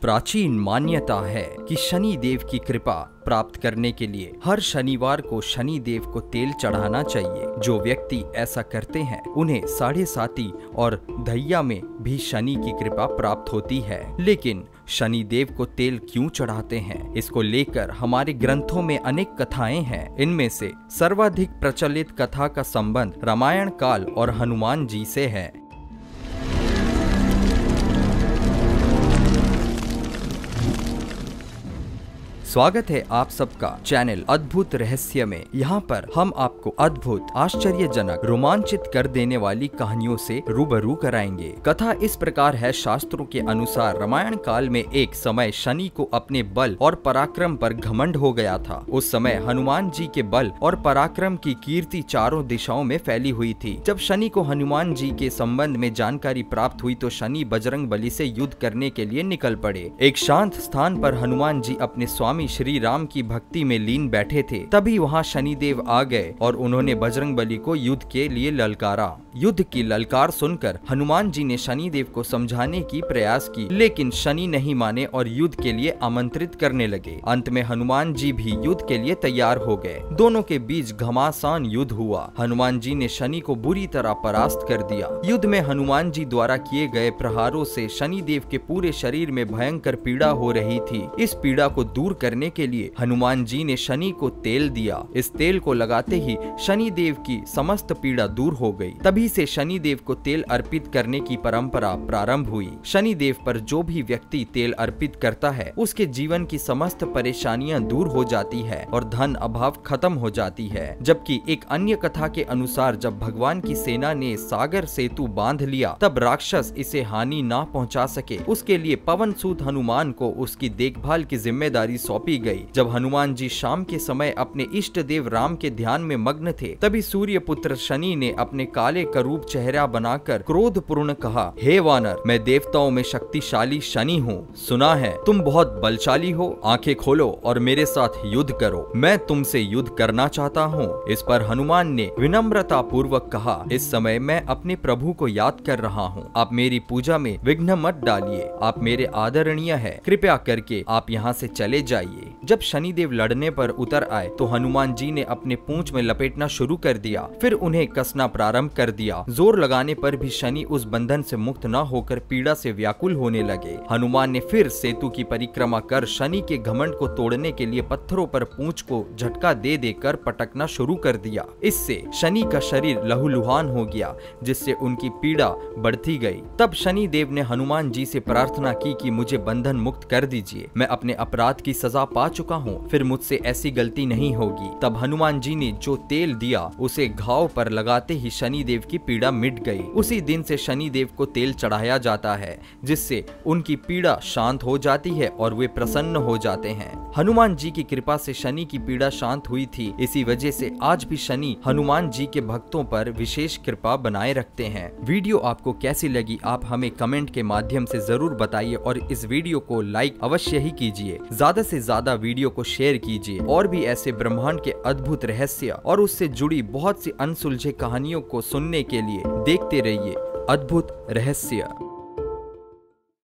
प्राचीन मान्यता है कि शनि देव की कृपा प्राप्त करने के लिए हर शनिवार को शनि देव को तेल चढ़ाना चाहिए। जो व्यक्ति ऐसा करते हैं, उन्हें साढ़े साती और धैया में भी शनि की कृपा प्राप्त होती है। लेकिन शनि देव को तेल क्यों चढ़ाते हैं? इसको लेकर हमारे ग्रंथों में अनेक कथाएँ हैं। इनमें से सर्वाधिक प्रचलित कथा का संबंध रामायण काल और हनुमान जी से है। स्वागत है आप सबका चैनल अद्भुत रहस्य में। यहाँ पर हम आपको अद्भुत, आश्चर्यजनक, रोमांचित कर देने वाली कहानियों से रूबरू कराएँगे। कथा इस प्रकार है, शास्त्रों के अनुसार रामायण काल में एक समय शनि को अपने बल और पराक्रम पर घमंड हो गया था। उस समय हनुमान जी के बल और पराक्रम की कीर्ति चारों दिशाओं में फैली हुई थी। जब शनि को हनुमान जी के संबंध में जानकारी प्राप्त हुई तो शनि बजरंग बली से युद्ध करने के लिए निकल पड़े। एक शांत स्थान पर हनुमान जी अपने स्वामी स्वामी श्री राम की भक्ति में लीन बैठे थे। तभी वहाँ शनिदेव आ गए और उन्होंने बजरंग बली को युद्ध के लिए ललकारा। युद्ध की ललकार सुनकर हनुमान जी ने शनिदेव को समझाने की प्रयास की, लेकिन शनि नहीं माने और युद्ध के लिए आमंत्रित करने लगे। अंत में हनुमान जी भी युद्ध के लिए तैयार हो गए। दोनों के बीच घमासान युद्ध हुआ। हनुमान जी ने शनि को बुरी तरह परास्त कर दिया। युद्ध में हनुमान जी द्वारा किए गए प्रहारों से शनिदेव के पूरे शरीर में भयंकर पीड़ा हो रही थी। इस पीड़ा को दूर कर करने के लिए हनुमान जी ने शनि को तेल दिया। इस तेल को लगाते ही शनि देव की समस्त पीड़ा दूर हो गई। तभी से शनि देव को तेल अर्पित करने की परंपरा प्रारंभ हुई। शनि देव पर जो भी व्यक्ति तेल अर्पित करता है, उसके जीवन की समस्त परेशानियाँ दूर हो जाती है और धन अभाव खत्म हो जाती है। जबकि एक अन्य कथा के अनुसार जब भगवान की सेना ने सागर सेतु बाँध लिया, तब राक्षस इसे हानि ना पहुँचा सके। उसके लिए पवन सूत हनुमान को उसकी देखभाल की ज़िम्मेदारी सौंप सौंपी गई। जब हनुमान जी शाम के समय अपने इष्ट देव राम के ध्यान में मग्न थे, तभी सूर्य पुत्र शनि ने अपने काले करूप चेहरा बनाकर क्रोध पूर्ण कहा, हे वानर, मैं देवताओं में शक्तिशाली शनि हूँ। सुना है, तुम बहुत बलशाली हो, आँखें खोलो और मेरे साथ युद्ध करो। मैं तुमसे युद्ध करना चाहता हूँ। इस पर हनुमान ने विनम्रता पूर्वक कहा, इस समय मैं अपने प्रभु को याद कर रहा हूँ। आप मेरी पूजा में विघ्न मत डालिए। आप मेरे आदरणीय है। कृपया करके आप यहाँ से चले जाइए। चाहिए। जब शनिदेव लड़ने पर उतर आए तो हनुमान जी ने अपने पूंछ में लपेटना शुरू कर दिया, फिर उन्हें कसना प्रारंभ कर दिया। ज़ोर लगाने पर भी शनि उस बंधन से मुक्त न होकर पीड़ा से व्याकुल होने लगे। हनुमान ने फिर सेतु की परिक्रमा कर शनि के घमंड को तोड़ने के लिए पत्थरों पर पूंछ को झटका दे देकर पटकना शुरू कर दिया। इससे शनि का शरीर लहूलुहान हो गया, जिससे उनकी पीड़ा बढ़ती गई। तब शनि देव ने हनुमान जी से प्रार्थना की कि मुझे बंधन मुक्त कर दीजिए। मैं अपने अपराध की सजा सजा पा चुका हूँ, फिर मुझसे ऐसी गलती नहीं होगी। तब हनुमान जी ने जो तेल दिया, उसे घाव पर लगाते ही शनि देव की पीड़ा मिट गई। उसी दिन से शनि देव को तेल चढ़ाया जाता है, जिससे उनकी पीड़ा शांत हो जाती है और वे प्रसन्न हो जाते हैं। हनुमान जी की कृपा से शनि की पीड़ा शांत हुई थी। इसी वजह से आज भी शनि हनुमान जी के भक्तों पर विशेष कृपा बनाए रखते हैं। वीडियो आपको कैसी लगी, आप हमें कमेंट के माध्यम से ज़रूर बताइए और इस वीडियो को लाइक अवश्य ही कीजिए। ज़्यादा से ज़्यादा वीडियो को शेयर कीजिए और भी ऐसे ब्रह्मांड के अद्भुत रहस्य और उससे जुड़ी बहुत सी अनसुलझे कहानियों को सुनने के लिए देखते रहिए। अद्भुत रहस्य।